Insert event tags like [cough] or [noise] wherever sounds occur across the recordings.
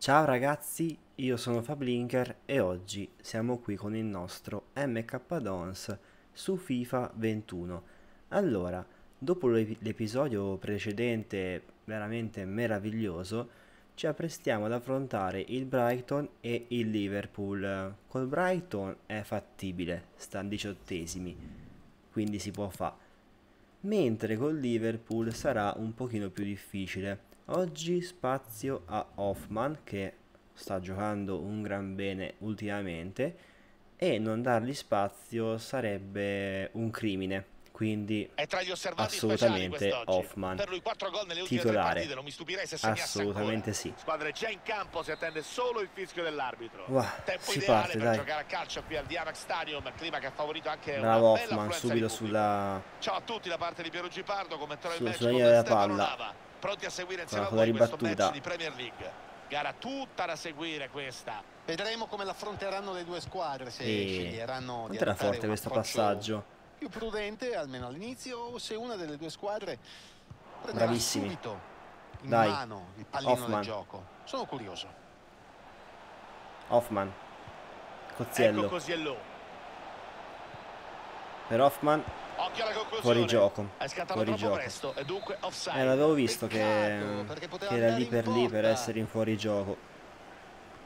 Ciao ragazzi, io sono Fablinker e oggi siamo qui con il nostro MK Dons su FIFA 21. Allora, dopo l'episodio precedente veramente meraviglioso, ci apprestiamo ad affrontare il Brighton e il Liverpool. Col Brighton è fattibile, sta diciottesimi, quindi si può fare. Mentre col Liverpool sarà un pochino più difficile Oggi spazio a Hoffman che sta giocando un gran bene ultimamente e non dargli spazio sarebbe un crimine. Quindi assolutamente Hoffman per lui 4 gol nelle titolare. Assolutamente sì. Squadra già in campo, si attende solo il fischio dell'arbitro. Wow, Tempo si ideale parte, per dai. giocare a calcio qui al Diamax Stadium, clima che ha favorito anche Bravo Hoffman subito sulla Ciao a tutti da parte di Piero Gipardo, commenterò il match linea della palla pronti a seguire insieme a voi questo match di Premier League. Gara tutta da seguire questa. Vedremo come l'affronteranno le due squadre se e... sceglieranno quanto era forte questo passaggio? più prudente almeno all'inizio o se una delle due squadre bravissimi. subito in Dai. mano il pallino Hoffman. del gioco? Sono curioso. Hoffman. Cozziello ecco Cosiello per Hoffman Fuori gioco. Fuori gioco. Eh, l'avevo visto che, che era lì per lì per essere in fuori gioco.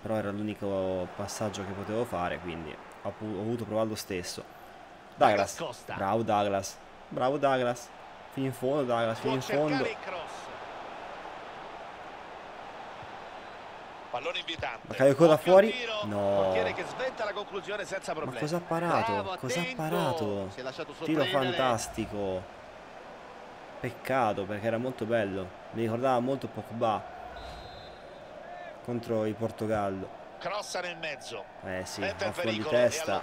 Però era l'unico passaggio che potevo fare, quindi ho, ho voluto provare lo stesso. Douglas. Bravo Douglas. Bravo Douglas. Fino in fondo Douglas, fino in fondo. Pallone invitante. Ma cade ancora fuori? No. Ma cosa ha parato? cosa ha parato? Tiro fantastico. Peccato perché era molto bello. Mi ricordava molto Pogba contro il Portogallo. Crossa nel mezzo. Eh sì, fuori di testa.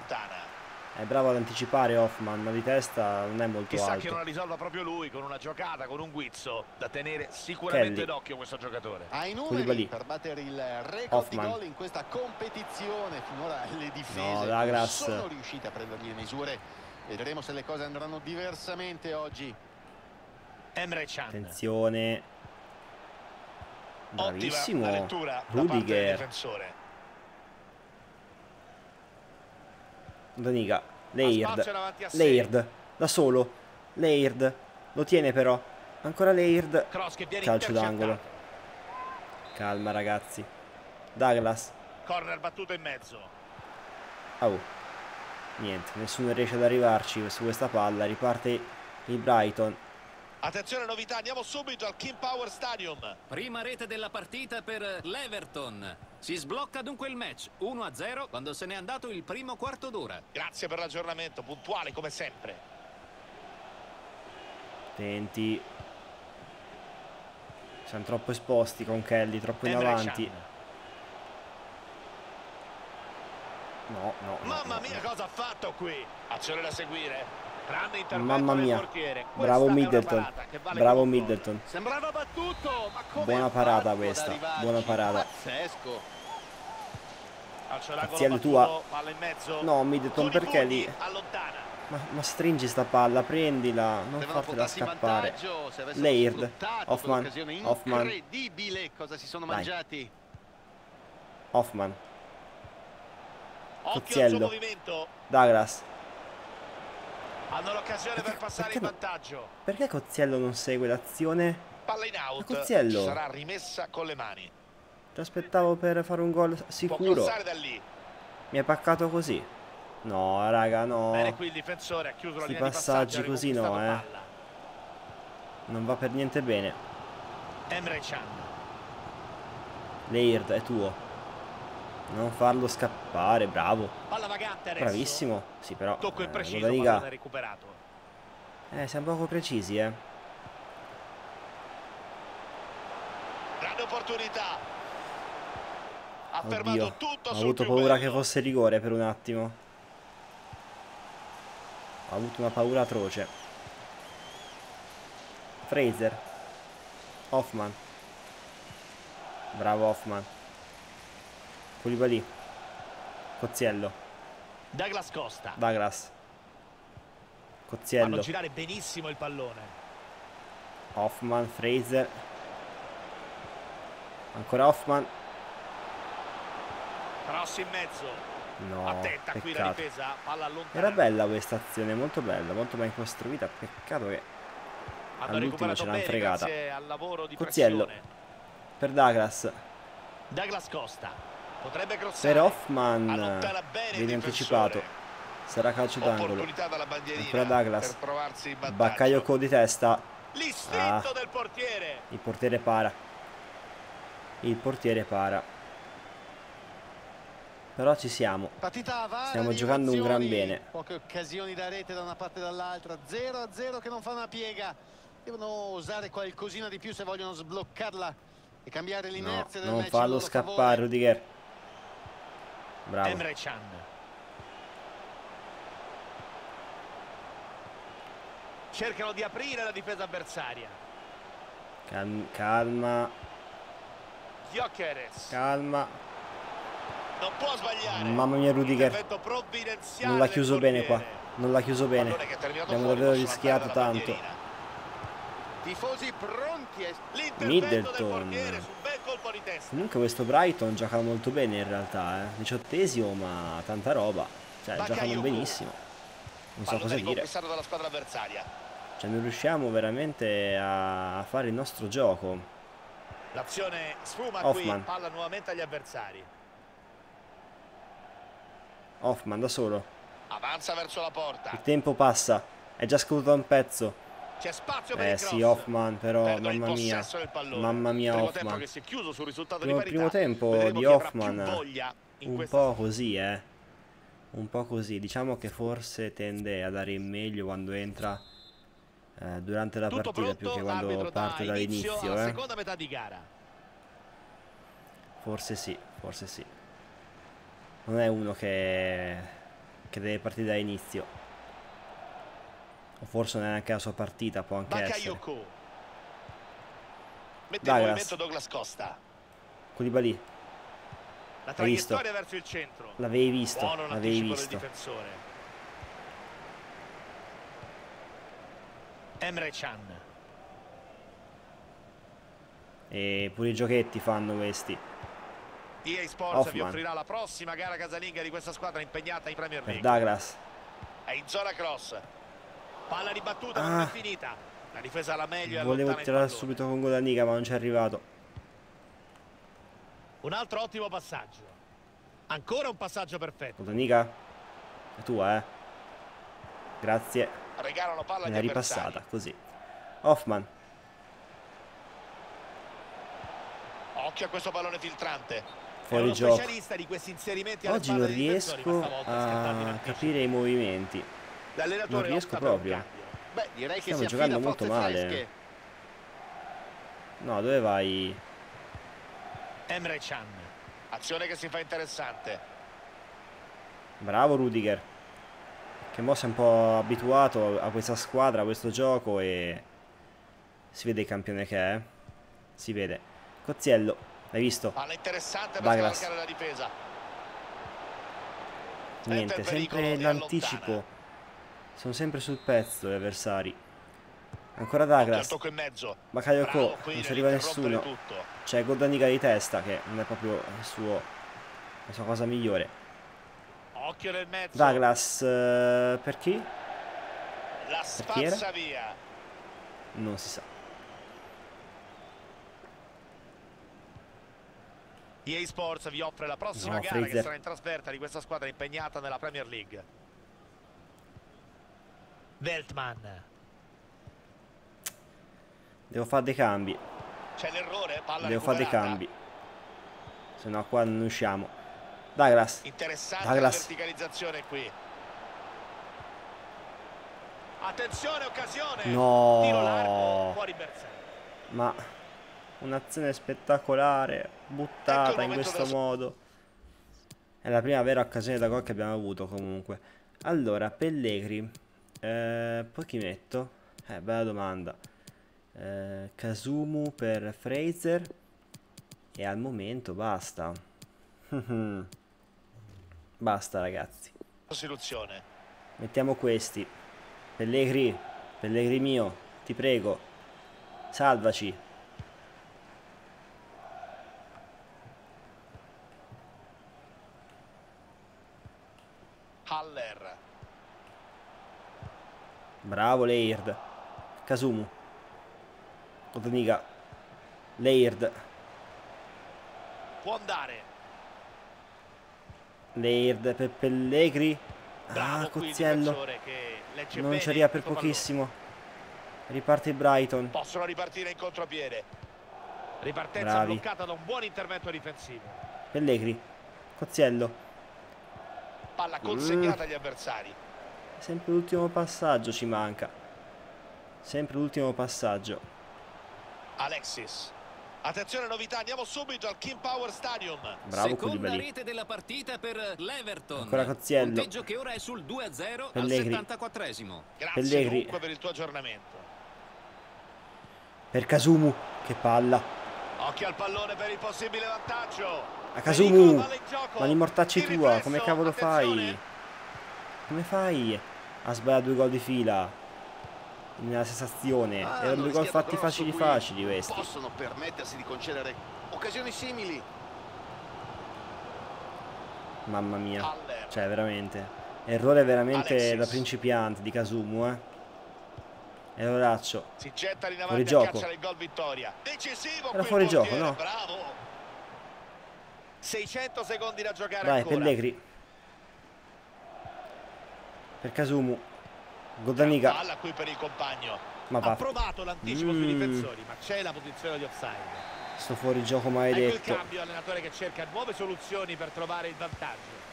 È bravo ad anticipare Hoffman, ma di testa non è molto Chissà alto. Chissà che non la risolva proprio lui con una giocata, con un guizzo, da tenere sicuramente d'occhio questo giocatore. Ha i numeri per battere il record Hoffman. di gol in questa competizione. Finora le difese no, non sono riuscite a prendergli le misure. Vedremo se le cose andranno diversamente oggi. Emre Can. Attenzione. Bravissimo. Rudiger. Daniga. Laird. Laird. Da solo. Laird. Lo tiene però. Ancora Laird. Calcio d'angolo. Calma ragazzi. Douglas. Corner battuto in mezzo. Oh. Niente, nessuno riesce ad arrivarci su questa palla. Riparte il Brighton. Attenzione novità, andiamo subito al King Power Stadium. Prima rete della partita per l'Everton. Si sblocca dunque il match 1-0 quando se n'è andato il primo quarto d'ora. Grazie per l'aggiornamento, puntuale come sempre. Attenti. Siamo troppo esposti con Kelly, troppo in avanti. No, no, no. Mamma mia, cosa ha fatto qui? Azione da seguire. Mamma mia. Bravo Middleton. Bravo Middleton. Buona parata questa. Buona parata. Azione tua. No, Middleton, perché lì? Ma, ma, stringi sta palla, prendila, non fartela scappare. Laird, Hoffman, Hoffman. Dai. Hoffman. Cozziello. Douglas. Hanno l'occasione per passare in vantaggio. Perché Cozziello non segue l'azione? Palla in out. Cozziello sarà rimessa con le mani. Ti aspettavo per fare un gol sicuro. Mi è paccato così. No, raga, no. Bene qui il difensore ha chiuso la linea passaggi così no, eh. Non va per niente bene. Emre Can. Laird è tuo. Non farlo scappare, bravo. Bravissimo. Sì, però. Tocco il preciso, eh, liga. recuperato. Eh, siamo poco precisi, eh. Grande opportunità. Ha Oddio. tutto Ho avuto paura bello. che fosse rigore per un attimo. Ho avuto una paura atroce. Fraser. Hoffman. Bravo Hoffman. Koulibaly. Cozziello. Douglas Costa. Douglas. Cozziello. Fanno girare benissimo il pallone. Hoffman, Fraser. Ancora Hoffman. Cross in mezzo. No, Attenta qui la difesa, palla Era bella questa azione, molto bella, molto ben costruita. Peccato che all'ultimo ce l'ha fregata. Cozziello. per Douglas. Douglas Costa. Potrebbe crossare. Per Hoffman viene anticipato. Sarà calcio d'angolo. Ancora Douglas. Bakayoko di testa. Ah. del portiere. Il portiere para. Il portiere para. Però ci siamo. Stiamo giocando un gran bene. Poche occasioni da rete da una parte e dall'altra. 0 a 0 che non fa una piega. Devono usare qualcosina di più se vogliono sbloccarla e cambiare l'inerzia no, del non fallo scappare favore. Rudiger. Bravo. Emre Can. Cercano di aprire la difesa avversaria. Cal calma. Gyökeres. Calma. Non può sbagliare. Mamma mia Rudiger. Non l'ha chiuso bene qua. Non l'ha chiuso bene. Abbiamo davvero rischiato tanto. Tifosi pronti Middleton. Comunque questo Brighton gioca molto bene in realtà, eh. Diciottesimo ma tanta roba. Cioè giocano benissimo. Non so cosa dire. Cioè non riusciamo veramente a fare il nostro gioco. L'azione sfuma Hoffman. qui, palla nuovamente agli avversari. Hoffman da solo. Avanza verso la porta. Il tempo passa. È già scaduto un pezzo. C'è spazio per eh sì, Hoffman però, Perdo mamma mia. Mamma mia primo Hoffman. Tempo si è chiuso sul risultato primo, di primo tempo di Hoffman un po' così, eh. Un po' così. Diciamo che forse tende a dare in meglio quando entra eh, durante la Tutto partita più che quando parte dall'inizio, eh. Seconda metà di gara. Forse sì, forse sì. Non è uno che, che deve partire dall'inizio. O forse neanche la sua partita, può anche Bakayoko. essere. Mette Douglas. in movimento Douglas Costa. Koulibaly. La traiettoria verso il centro. L'avevi visto, l'avevi visto. Emre Can. E pure i giochetti fanno questi. EA Sports Hoffman. vi offrirà la prossima gara casalinga di questa squadra impegnata in Premier League. Per Douglas. È in zona cross. Palla ribattuta, ah. non è finita. La difesa alla meglio. Volevo tirare subito con Godanica, ma non ci è arrivato. Un altro ottimo passaggio. Ancora un passaggio perfetto. Godanica? È tua, eh? Grazie. Regalano palla Me l'ha ripassata, così. Hoffman. Occhio a questo pallone filtrante. Fuori gioco. Oggi non riesco a capire i movimenti. Non riesco proprio. Beh, direi Stiamo giocando molto male. Fresche. No, dove vai? Emre Can. Azione che si fa interessante. Bravo Rudiger. Che mo si è un po' abituato a questa squadra, a questo gioco e si vede il campione che è. Si vede. Cozziello, l'hai visto? Palla interessante per la difesa. Niente, sempre l'anticipo sono sempre sul pezzo gli avversari. Ancora Douglas. Bakayoko, non ci arriva nessuno. C'è Gordanica di testa che non è proprio il suo, la sua cosa migliore. Occhio nel mezzo. Douglas uh, per chi? La per chi era? via. Non si sa. EA Sports vi offre la prossima no, gara Fraser. che sarà in trasferta di questa squadra impegnata nella Premier League. Veltman. Devo fare dei cambi. C'è l'errore, palla Devo fare dei cambi. Se no qua non usciamo. Douglas. Interessante Douglas. la verticalizzazione qui. Attenzione, occasione. No. Tiro largo, fuori Ma un'azione spettacolare buttata ecco in questo modo. È la prima vera occasione da gol che abbiamo avuto comunque. Allora, Pellegri eh, poi chi metto? Eh, bella domanda. Eh, Kazumu per Fraser. E al momento basta. [laughs] basta ragazzi. Soluzione. Mettiamo questi. Pellegri, Pellegri mio, ti prego. Salvaci. Haller. Bravo Laird. Kasumu. Odoniga. Laird. Può andare. Laird per Pellegri. ah, Cozziello. Non ci arriva per pochissimo. Pallone. Riparte Brighton. Possono ripartire in contropiede. Ripartenza Bravi. bloccata da un buon intervento difensivo. Pellegri. Cozziello. Palla consegnata mm. agli avversari. Sempre l'ultimo passaggio ci manca. Sempre l'ultimo passaggio. Alexis. Attenzione novità, andiamo subito al King Power Stadium. Bravo Seconda rete della partita per l'Everton. Ancora Cozziello. Punteggio che ora è sul 2-0 al 74esimo. Grazie Pellegri. per il tuo aggiornamento. Per Kasumu, che palla. Occhio al pallone per il possibile vantaggio. A Kasumu, ma li mortacci tua, come cavolo fai? Come fai a sbagliare due gol di fila? Nella sensazione. Ah, Erano due gol fatti facili qui. facili questi. Possono permettersi di concedere occasioni simili. Mamma mia. Cioè, veramente. Errore veramente Alexis. da principiante di Kasumu, eh. E Loraccio. Si getta in fuori gioco. Era fuori gioco, no? Bravo. 600 secondi da giocare Dai, ancora. Pellegri. Per Kasumu. Godaniga. Palla qui per il compagno. Ma va. Ha provato l'anticipo mm. sui difensori, ma c'è la posizione di offside. Sto fuori gioco maledetto. Ecco il cambio, allenatore che cerca nuove soluzioni per trovare il vantaggio.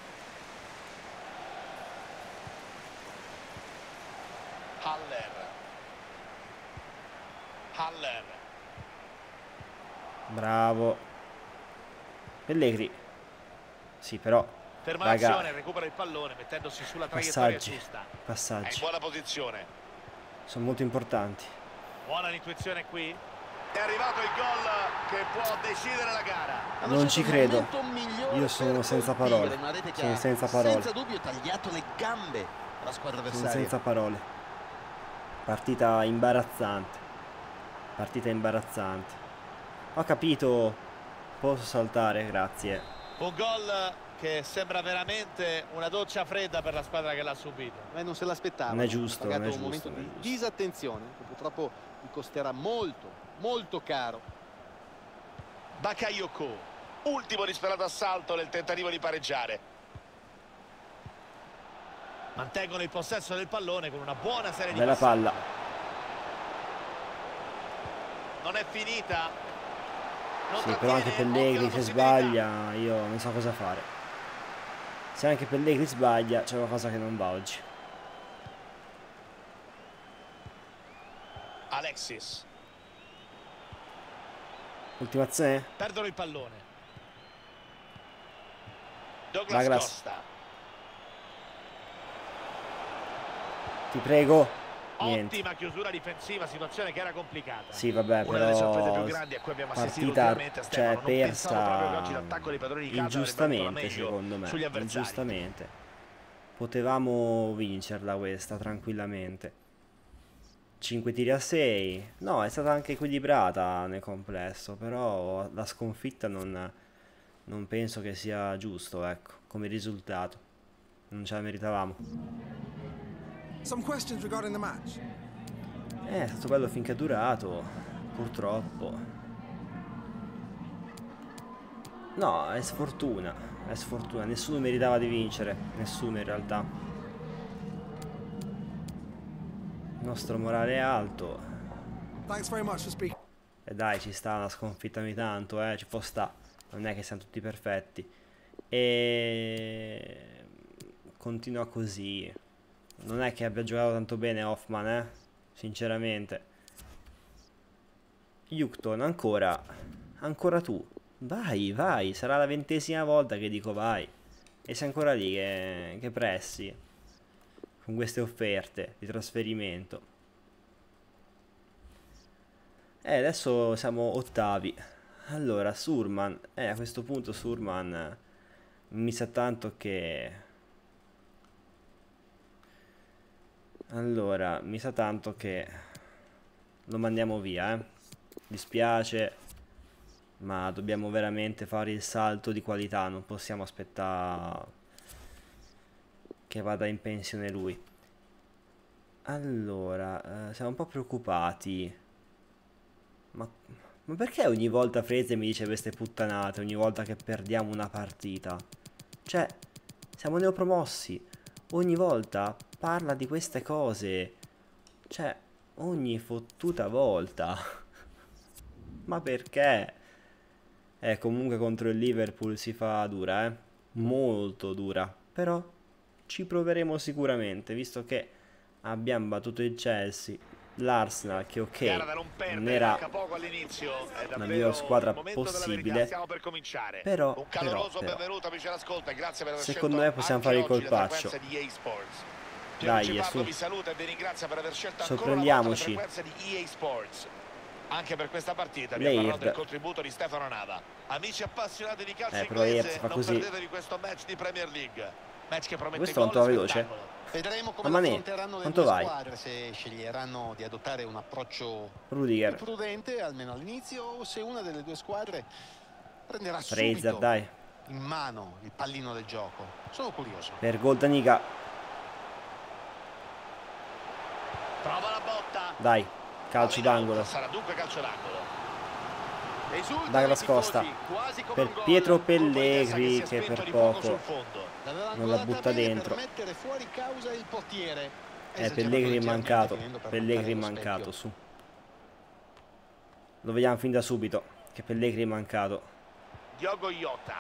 Haller. Haller. Bravo. Pellegri. Sì, però. Ferma l'azione, recupera il pallone mettendosi sulla traiettoria passaggi, giusta. Passaggi. È in buona posizione. Sono molto importanti. Buona l'intuizione qui. È arrivato il gol che può decidere la gara. Non ci credo. Io sono senza parole. Sono senza parole. Senza dubbio tagliato le gambe alla squadra avversaria. Sono senza parole. Partita imbarazzante. Partita imbarazzante. Ho capito. Posso saltare, grazie. Un gol che sembra veramente una doccia fredda per la squadra che l'ha subito. Ma non se l'aspettava. Non è giusto, non è un giusto. momento di disattenzione che purtroppo gli costerà molto, molto caro. Bakayoko, ultimo disperato assalto nel tentativo di pareggiare. Mantengono il possesso del pallone con una buona serie Bella di Bella palla non è finita non sì, però anche Pellegrini se sbaglia io non so cosa fare se anche Pellegrini sbaglia c'è qualcosa che non va oggi. Alexis. Ultimazione perdono il pallone. Douglas, Douglas. Costa. Ti prego Niente. Ottima chiusura difensiva, situazione che era complicata. Sì, vabbè, Una però più grandi a cui abbiamo partita cioè, persa ingiustamente, secondo me. Ingiustamente. Potevamo vincerla questa tranquillamente. 5 tiri a 6. No, è stata anche equilibrata nel complesso, però la sconfitta non, non penso che sia giusto, ecco, come risultato. Non ce la meritavamo. Eh, è stato bello finché è durato, purtroppo. No, è sfortuna, è sfortuna, nessuno meritava di vincere, nessuno in realtà. Il nostro morale è alto. E dai, ci sta una sconfitta ogni tanto, eh, ci può sta. Non è che siamo tutti perfetti. E continua così non è che abbia giocato tanto bene Hoffman, eh? Sinceramente. Yukton, ancora. Ancora tu. Vai, vai. Sarà la ventesima volta che dico vai. E sei ancora lì che, che pressi. Con queste offerte di trasferimento. Eh, adesso siamo ottavi. Allora, Surman. Eh, a questo punto Surman mi sa tanto che Allora, mi sa tanto che lo mandiamo via, eh. Dispiace, ma dobbiamo veramente fare il salto di qualità, non possiamo aspettare che vada in pensione lui. Allora, eh, siamo un po' preoccupati. Ma, ma perché ogni volta Freze mi dice queste puttanate, ogni volta che perdiamo una partita? Cioè, siamo neopromossi. Ogni volta parla di queste cose. Cioè, ogni fottuta volta. [laughs] ma perché? Eh, comunque contro il Liverpool si fa dura, eh. Molto dura. Però ci proveremo sicuramente, visto che abbiamo battuto il Chelsea, l'Arsenal che ok non era la miglior squadra possibile però, però, però secondo me possiamo fare il colpaccio dai su sorprendiamoci anche per questa partita vi parlerò del contributo di Stefano Nava amici appassionati di calcio eh, inglese non così. perdetevi questo match di Premier League match che promette questo quanto veloce Vedremo come Mamma affronteranno le due vai? squadre, se sceglieranno di adottare un approccio Rudiger. più prudente, almeno all'inizio, o se una delle due squadre prenderà Fraser, subito dai. in mano il pallino del gioco. Sono curioso. Per gol Danica. Prova la botta. Dai, calcio d'angolo. Sarà dunque calcio d'angolo. Douglas Costa per Pietro Pellegri che per poco non la butta dentro. eh Pellegri è mancato. Pellegri è mancato su. Lo vediamo fin da subito che Pellegri è mancato. Diogo Iota.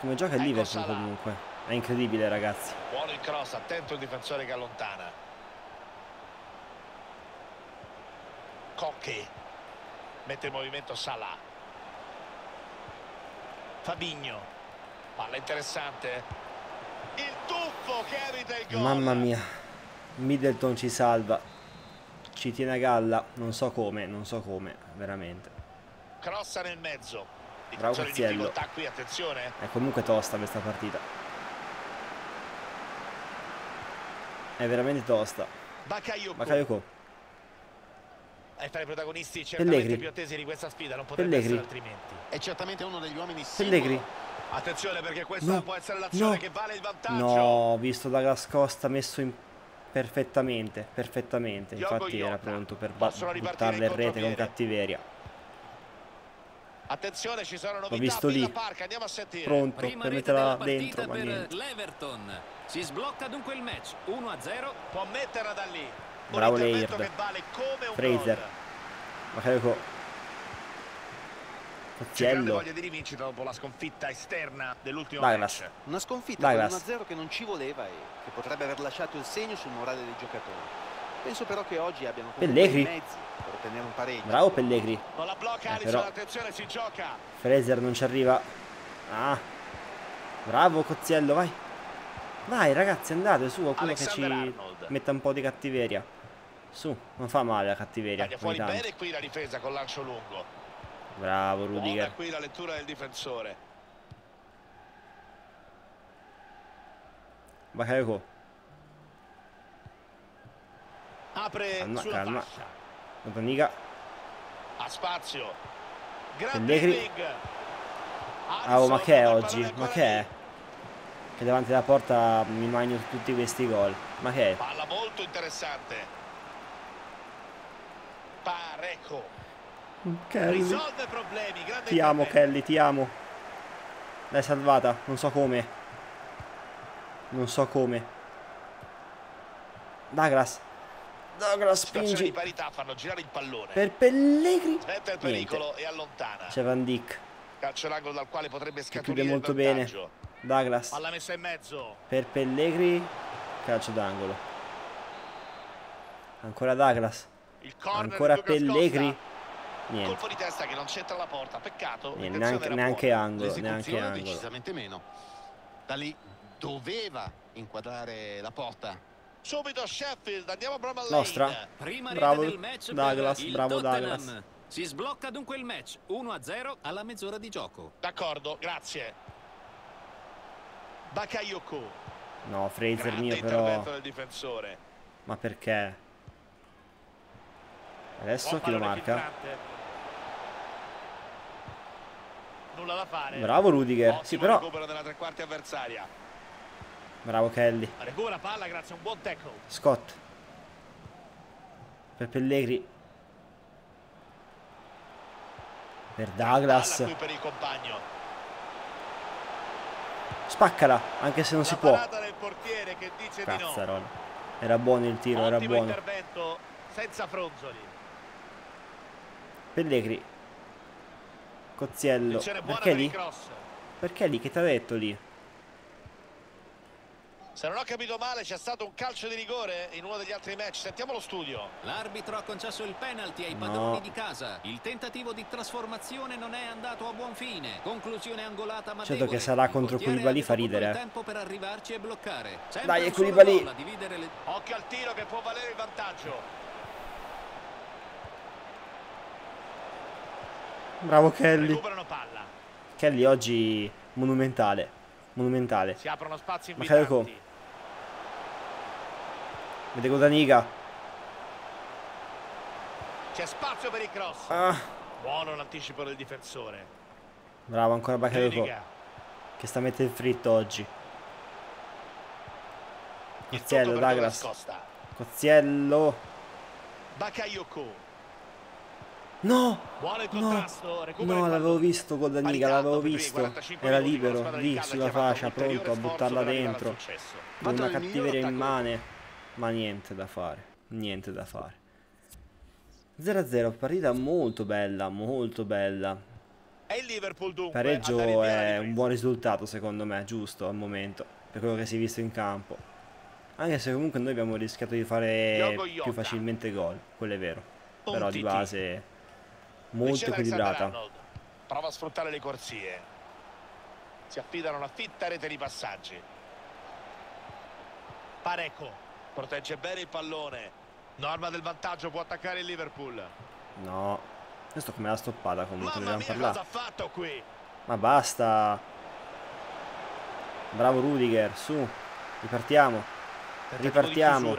Come gioca il ecco Liverpool comunque è incredibile ragazzi. Buono il cross attento il difensore che allontana. Cocche mette in movimento Salah. Fabigno palla interessante. Il tuffo che evita il gol. Mamma mia. Middleton ci salva. Ci tiene a galla. Non so come non so come veramente. Crossa nel mezzo. Bravo Cazziello. è comunque tosta questa partita è veramente tosta Bakayoko, Bakayoko è tra i protagonisti certamente Pellegri. più attesi di questa sfida, non potrebbe Pellegri. essere altrimenti. È certamente uno degli uomini Pellegri. Attenzione perché questa no. può essere l'azione no. che vale il vantaggio. No, visto Douglas Costa messo in perfettamente, perfettamente. Infatti era pronto per buttarle in rete con cattiveria. Attenzione, ci sono novità L'ho visto lì. Park, andiamo a sentire. Pronto Prima per metterla dentro, ma niente. Si sblocca dunque il match 1-0. Può metterla da lì. Bravo Laird. Fraser. Bakayoko. Cozziello. voglia di rivincita dopo la sconfitta esterna dell'ultimo match. Una sconfitta Douglas. con 1-0 che non ci voleva e che potrebbe aver lasciato il segno sul morale dei giocatori. Penso però che oggi abbiano Pellegri. i mezzi per ottenere un pareggio. Bravo Pellegri. Non la blocca eh, però... attenzione si gioca. Fraser non ci arriva. Ah. Bravo Cozziello, vai. Vai ragazzi andate su qualcuno che ci Arnold. metta un po' di cattiveria. Su, non fa male la cattiveria fuori tanto. bene qui la difesa con lancio lungo. Bravo Rudiger. Buona qui la lettura del difensore. Bakayoko Apre calma, sulla calma. fascia. Notaniga Ha spazio. Pellegri Ah, oh, ma che è oggi? Ma che è? Che davanti alla porta mi magno tutti questi gol. Ma che è? Palla molto interessante. Pareco. Kelly. Risolve problemi. Grande ti amo Kelly, ti amo. L'hai salvata, non so come. Non so come. Douglas. Douglas spingi. di parità fanno girare il pallone. Per Pellegri. Smette il pericolo Niente. e allontana. C'è Van Dick. Calcio l'angolo dal quale potrebbe scaturire chiude molto bene. Douglas. Palla messa in mezzo. Per Pellegri. Calcio d'angolo. Ancora Douglas. Ancora Pellegri. Niente. Colpo di testa che non c'entra la porta. Peccato. Niente, neanche, neanche angolo. Neanche angolo. Decisamente meno. Da lì doveva inquadrare la porta. Subito Sheffield, andiamo a Bramall Nostra. Prima bravo Douglas, bravo Douglas. Si sblocca dunque il match 1-0 alla mezz'ora di gioco. D'accordo, grazie. Bakayoko. No, Fraser mio però. Ma perché? Adesso chi lo marca? nulla da fare. Bravo Rudiger. Ottimo sì, però. della tre quarti avversaria. Bravo Kelly. Recupera palla grazie a un buon tackle. Scott. Per Pellegri. Per Douglas. Per il compagno. Spaccala, anche se non La si può. Del portiere che dice Cazzarola. Di no. Era buono il tiro, Ottimo era buono. intervento senza fronzoli. Pellegri. Cozziello. Perché lì? Perché lì? Che ti ha detto lì? Se non ho capito male c'è stato un calcio di rigore in uno degli altri match. Sentiamo lo studio. L'arbitro ha concesso il penalty ai padroni no. di casa. Il tentativo di trasformazione non è andato a buon fine. Conclusione angolata ma Certo che sarà contro Koulibaly fa ridere. tempo per arrivarci e bloccare. Dai, è Koulibaly. Le... Occhio al tiro che può valere il vantaggio. Bravo Kelly. Kelly oggi monumentale. Monumentale. Si aprono spazi invitanti. Vede Godaniga. C'è spazio per il cross. Ah. Buono l'anticipo del difensore. Bravo ancora Bakayoko. Che sta mettendo il fritto oggi. Cozziello, Douglas. Cozziello. Bakayoko. No, no, no l'avevo visto con Daniga, l'avevo visto. Era libero, lì sulla fascia, pronto a buttarla dentro. Con una cattiveria immane. Ma niente da fare, niente da fare. 0-0, partita molto bella, molto bella. Pareggio è un buon risultato secondo me, giusto al momento, per quello che si è visto in campo. Anche se comunque noi abbiamo rischiato di fare più facilmente gol, quello è vero. Però di base molto equilibrata. Prova a sfruttare le corsie. Si affidano una fitta rete di passaggi. Pareco protegge bene il pallone. Norma del vantaggio può attaccare il Liverpool. No. Questo come l'ha stoppata comunque, Mamma mia, cosa ha fatto qui? Ma basta. Bravo Rudiger, su. Ripartiamo. Ripartiamo.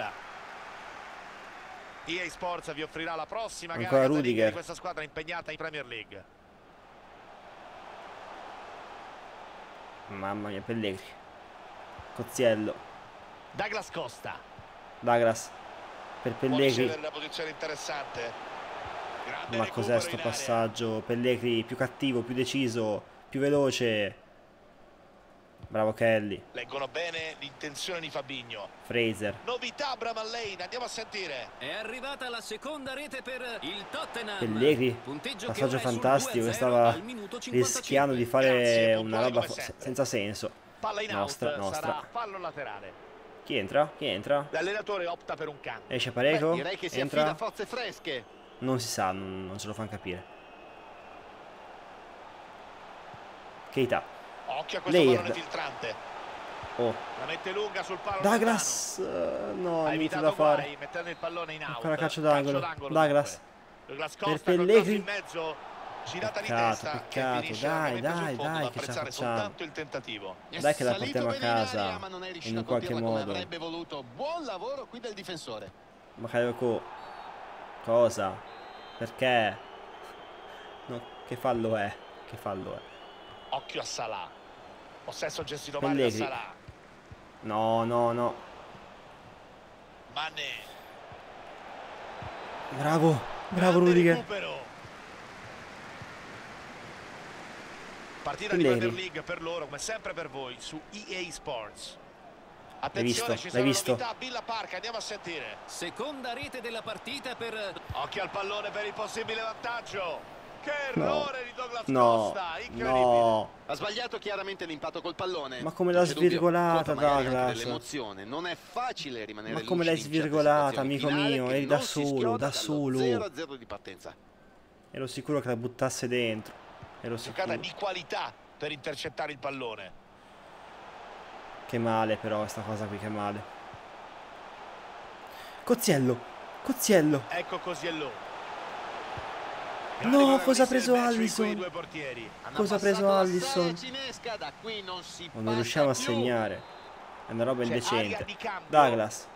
EA Sports vi offrirà la prossima Ancora gara Rudiger. di questa squadra impegnata in Premier League. Mamma mia, Pellegrini. Cozziello. Douglas Costa. Douglas. Per Pellegrini. Una posizione interessante. Grande Ma cos'è sto passaggio? Pellegrini più cattivo, più deciso, più veloce. Bravo Kelly. Leggono bene l'intenzione di Fabigno. Fraser. Novità Bramall Lane, andiamo a sentire. È arrivata la seconda rete per il Tottenham. Pellegrini. Passaggio fantastico che stava rischiando di fare Grazie, una roba senza senso. Palla in nostra, out, nostra. fallo laterale. Chi entra? Chi entra? L'allenatore opta per un cambio. Esce Pareco? Beh, direi che si entra. affida forze fresche. Non si sa, non, non ce lo fanno capire. Keita. Occhio a questo Laird. pallone filtrante. Oh. La mette lunga sul palo Douglas. Uh, no, niente da fare. Guai, mettendo il pallone in out. Ancora calcio d'angolo. Douglas. Douglas per Pellegrini. Girata peccato, di testa peccato. Dai, dai, dai, che ce la facciamo. il tentativo. Dai che la portiamo a casa in, in qualche modo. Avrebbe voluto. Buon lavoro qui del difensore. Ma Kayoko cosa? Perché? No, che fallo è? Che fallo è? Occhio a Salah. Possesso gestito male da Salah. No, no, no. Mane. Bravo, bravo Rudiger. Partita Pellegrini. di Premier League per loro, come sempre per voi, su EA Sports. Attenzione, visto, l'hai visto. Novità, Villa Park, andiamo a sentire. Seconda rete della partita per... Occhio al pallone per il possibile vantaggio. Che errore no. di Douglas no. Costa, No. Ha sbagliato chiaramente l'impatto col pallone. Ma come l'ha svirgolata Douglas? L'emozione, non è facile rimanere Ma come l'hai svirgolata, amico mio? Eri da solo, da solo. 0-0 di partenza. Ero sicuro che la buttasse dentro. Ero Giocata sicuro. di qualità per intercettare il pallone. Che male però questa cosa qui, che male. Cozziello, Cozziello. Ecco Cosiello. No, cosa ha preso Allison? Cosa ha preso Allison? Non riusciamo a segnare. È una roba indecente. Douglas.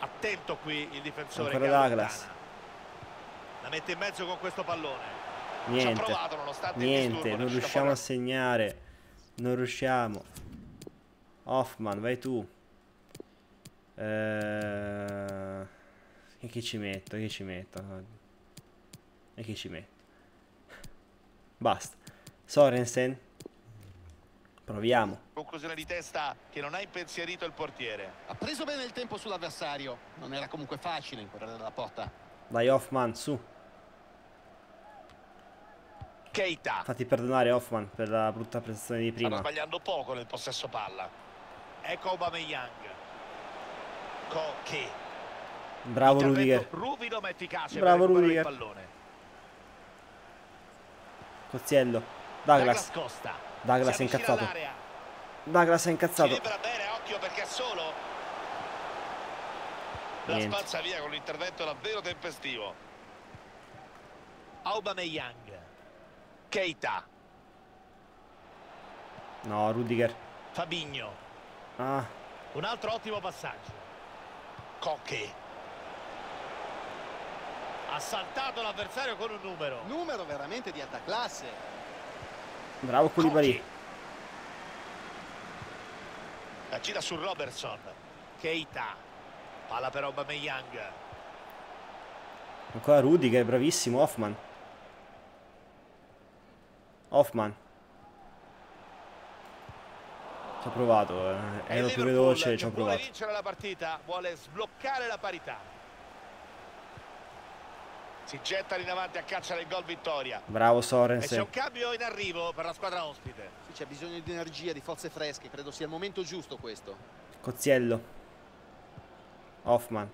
Attento qui il difensore. Ancora Douglas. La mette in mezzo con questo pallone. Niente, niente, non riusciamo a segnare. Non riusciamo. Hoffman, vai tu. Eh... E chi ci metto? E chi ci metto? E chi ci metto? Basta. Sorensen. Proviamo. Conclusione di testa che non ha impensierito il portiere. Ha preso bene il tempo sull'avversario. Non era comunque facile incorrere dalla porta. Dai Hoffman, su. Keita. Fatti perdonare Hoffman per la brutta prestazione di prima. Stanno sbagliando poco nel possesso palla. Ecco Aubameyang. Koke. Bravo Rudiger. Ruvido ma efficace Bravo Rudiger. Cozziello. Douglas. Douglas è incazzato. Douglas è incazzato. Si bene, occhio perché è solo. La spazza via con l'intervento davvero tempestivo. Aubameyang. Keita. No, Rudiger. Fabigno. Ah. Un altro ottimo passaggio. Cocchi. Ha saltato l'avversario con un numero. Numero veramente di alta classe. Bravo Koulibaly. La gira su Robertson. Keita. Palla per Aubameyang. Ancora Rudiger, bravissimo, Hoffman. Hoffman. Ci ho provato, eh. ero più veloce, ci ho provato. Vuole vincere la partita, vuole sbloccare la parità. Si gettano in avanti a caccia del gol vittoria. Bravo Sorensen. c'è un cambio in arrivo per la squadra ospite. Sì, c'è bisogno di energia, di forze fresche, credo sia il momento giusto questo. Cozziello. Hoffman.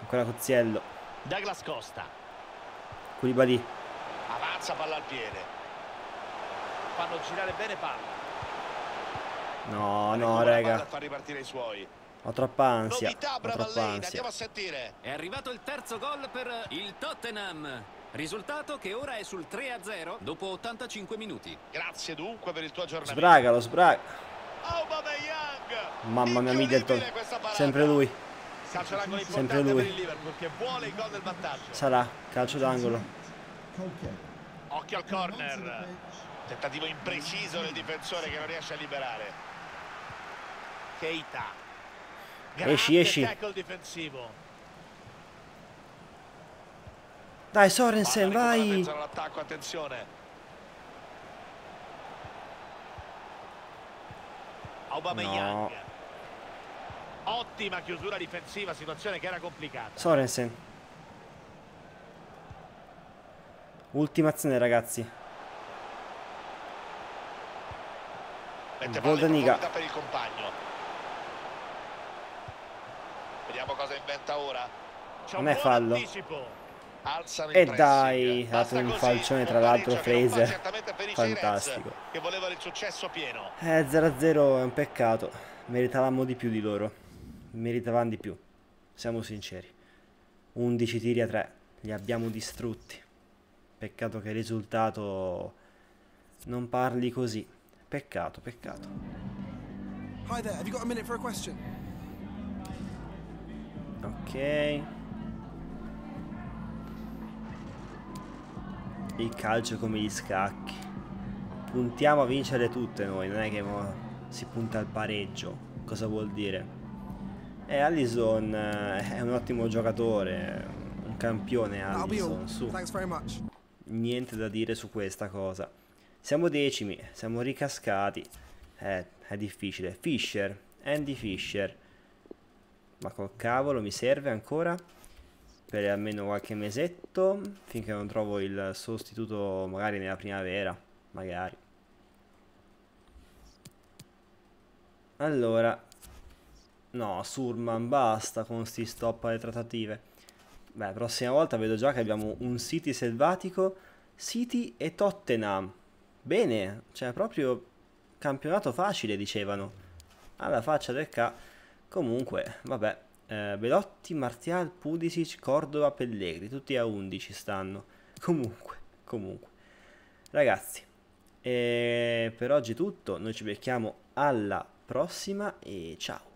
Ancora Cozziello. Douglas Costa. Koulibaly. Avanza palla al piede. Fanno girare bene palla. No, no, raga. Fa ripartire i suoi. Ho troppa ansia. Novità, ho troppa ansia. Andiamo a sentire. È arrivato il terzo gol per il Tottenham. Risultato che ora è sul 3-0 dopo 85 minuti. Grazie dunque per il tuo aggiornamento. Sbragalo, sbraga. Mamma mia, Middleton. Sempre lui. Calcio d'angolo Sempre lui. per il Liverpool che vuole il gol del vantaggio. Sarà, calcio d'angolo. Occhio al corner. Tentativo impreciso del difensore che non riesce a liberare. Keita. Grande esci, esci. Dai Sorensen, vai. Attenzione. No. Ottima chiusura difensiva, situazione che era complicata. Sorensen. Ultima azione ragazzi. Goldaniga. per il compagno. Vediamo cosa inventa ora. Non è fallo. E dai, ha dato un falcione tra l'altro Fraser. Fantastico. Che voleva il successo pieno. Eh, 0-0 è un peccato. Meritavamo di più di loro meritavano di più, siamo sinceri. 11 tiri a 3, li abbiamo distrutti. Peccato che il risultato non parli così. Peccato, peccato. Hi there, have you got a minute for a question? Ok. Il calcio come gli scacchi. Puntiamo a vincere tutte noi, non è che si punta al pareggio. Cosa vuol dire? E Allison eh, è un ottimo giocatore, un campione Allison, su. Niente da dire su questa cosa. Siamo decimi, siamo ricascati. Eh, è difficile. Fisher, Andy Fisher. Ma col cavolo mi serve ancora per almeno qualche mesetto finché non trovo il sostituto magari nella primavera, magari. Allora, No, Surman, basta con sti stop alle trattative. Beh, prossima volta vedo già che abbiamo un City selvatico, City e Tottenham. Bene, cioè proprio campionato facile, dicevano. Alla faccia del ca. Comunque, vabbè, eh, Belotti, Martial, Pudisic, Cordova, Pellegrini, tutti a 11 stanno. [laughs] Comunque, comunque. Ragazzi, eh, per oggi è tutto, noi ci becchiamo alla prossima e ciao.